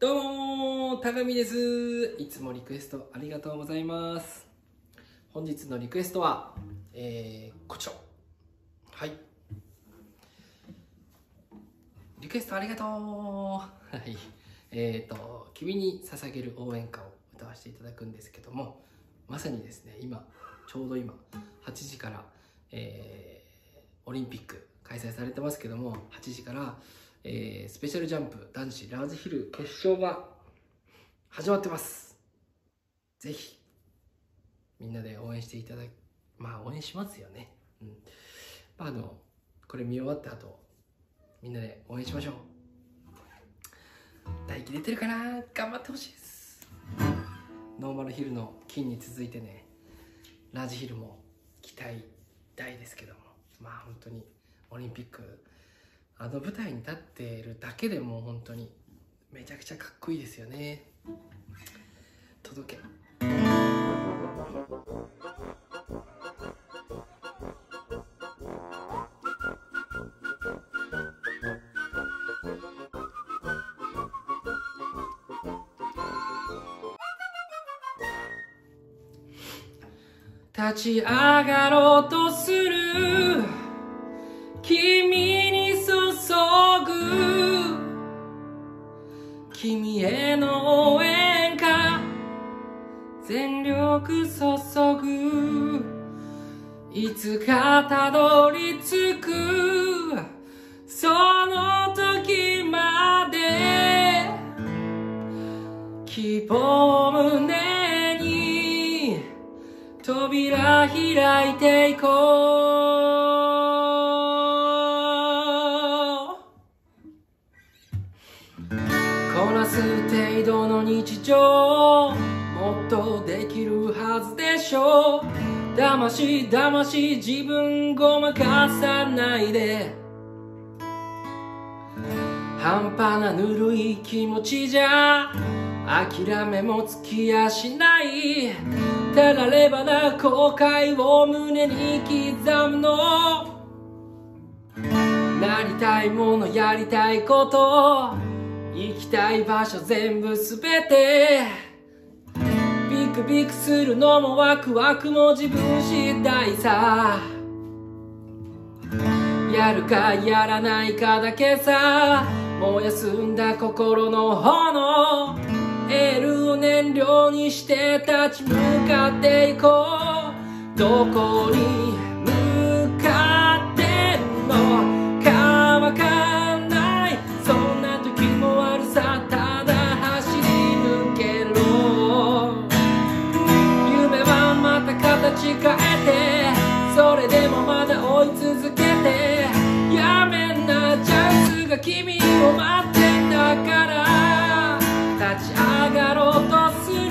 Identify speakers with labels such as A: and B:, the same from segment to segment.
A: どうもー、たがみです。いつもリクエストありがとうございます。本日のリクエストは、えー、こちら。はい。リクエストありがとうはい。えっ、ー、と、君に捧げる応援歌を歌わせていただくんですけども、まさにですね、今、ちょうど今、8時から、えー、オリンピック開催されてますけども、8時から、えー、スペシャルジャンプ男子ラージヒル決勝が始まってます。ぜひ、みんなで応援していただき、まあ応援しますよね。うん。まああの、これ見終わった後、みんなで応援しましょう。大気出てるかな？頑張ってほしいです。ノーマルヒルの金に続いてね、ラージヒルも期待大ですけども、まあ本当にオリンピック、あの舞台に立っているだけでも本当にめちゃくちゃかっこいいですよね。届け。立ち上がろうとする君への応援歌。全力注ぐ。いつかたどり着く。その時まで。希望を胸に。扉開いていこう。こなす程度の日常もっとできるはずでしょう。騙し騙し自分ごまかさないで。半端なぬるい気持ちじゃ諦めもつきやしない。ただればな後悔を胸に刻むの。なりたいものやりたいこと。行きたい場所全部すべて。ビクビクするのもワクワクも自分次第さ。やるかやらないかだけさ。もう休んだ心の炎。エールを燃料にして立ち向かっていこう。どこに君を待ってんだから立ち上がろうとする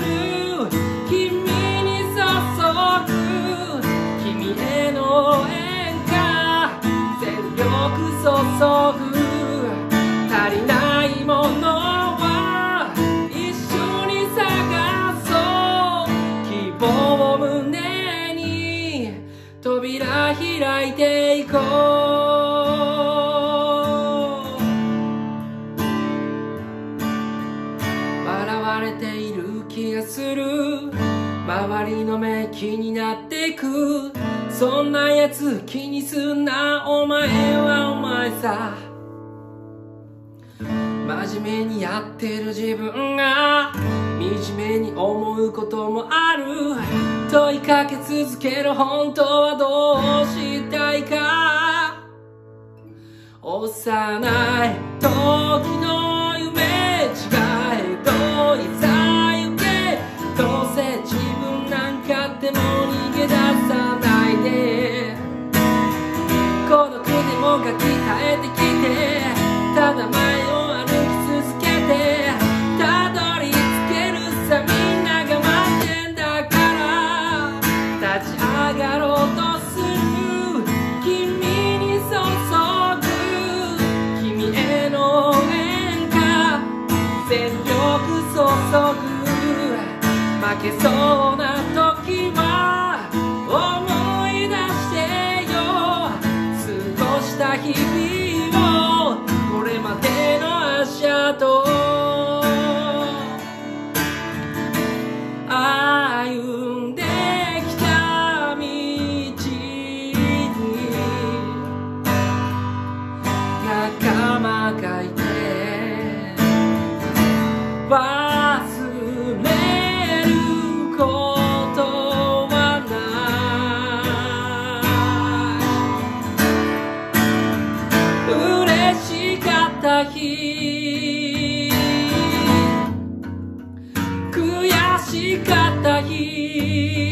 A: 君に注ぐ君への応援歌全力注ぐ。足りないものは一緒に探そう。希望を胸に扉開いていこう。周りの目気になってく。そんなやつ気にすんな。お前はお前さ。真面目にやってる自分が。惨めに思うこともある。問いかけ続ける本当はどうしたいか。幼い時のえてきてただ前を歩き続けてたどり着けるさみんなが待ってんだから。立ち上がろうとする君に注ぐ。君への応援歌全力注ぐ。負けそうのこれまでの足跡。歩んできた道に。仲間がいた。嬉しかった日。悔しかった日。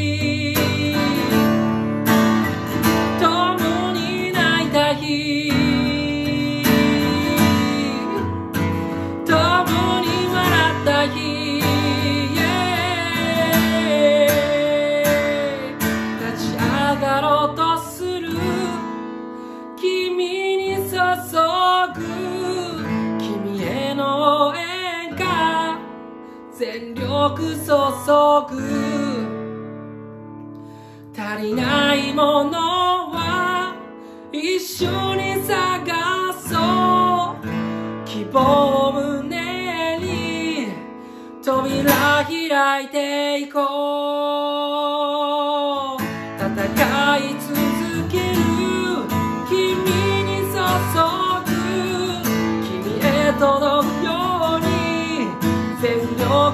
A: く注ぐ。足りないものは一緒に探そう。希望を胸に扉開いていこう。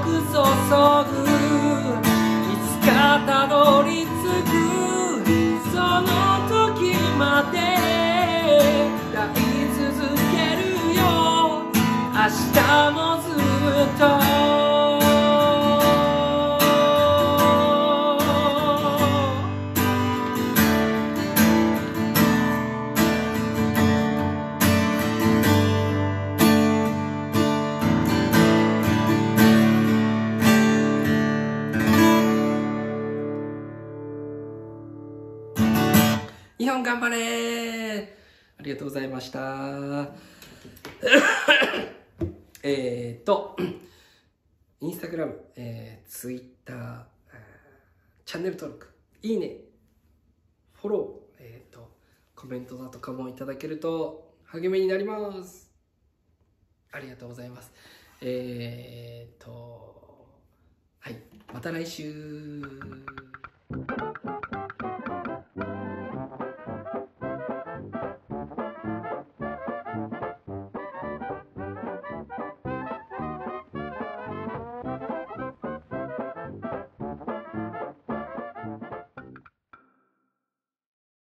A: 力注ぐ頑張れありがとうございました。えーと、インスタグラム、えー、ツイッター、チャンネル登録、いいね、フォロー、えーと、コメントだとかもいただけると励みになります。ありがとうございます。えーと、はい、また来週。